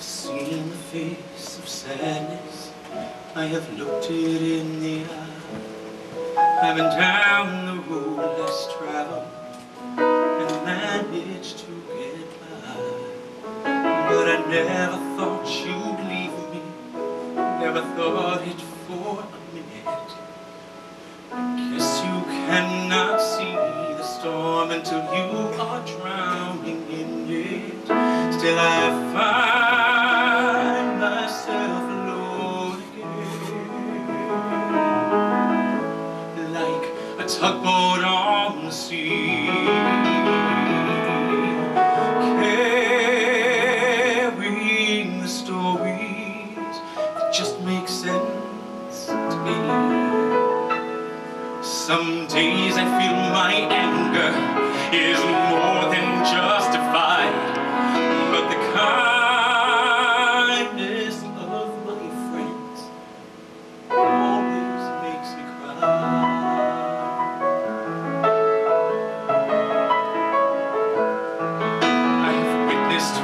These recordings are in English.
seen the face of sadness. I have looked it in the eye. I've been down the road less traveled And managed to get by. But I never thought you'd leave me. Never thought it for a minute. Guess you cannot see the storm Until you are drowning in it. Still I tugboat on the sea Carrying the stories that just make sense to me. Some days I feel my anger is more than justified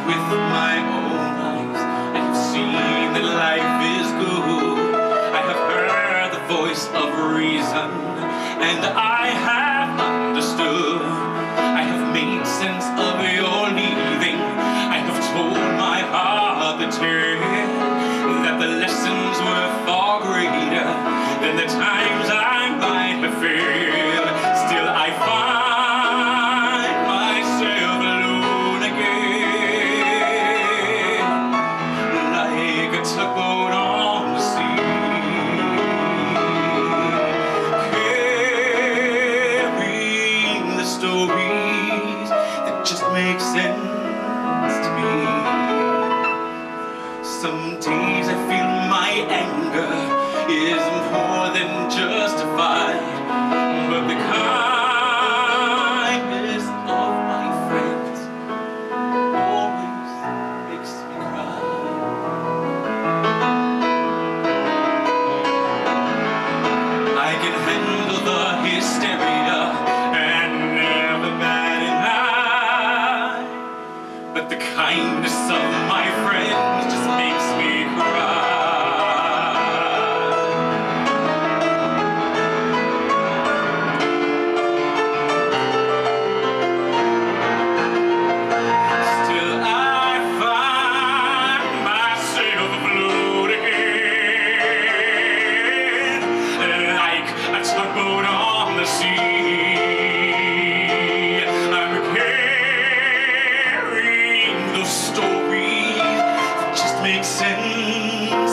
with my own eyes, I have seen that life is good. I have heard the voice of reason, and I have understood. I have made sense of your leaving. I have told my heart the tale make sense to me. Some days I feel my anger is more than justified, just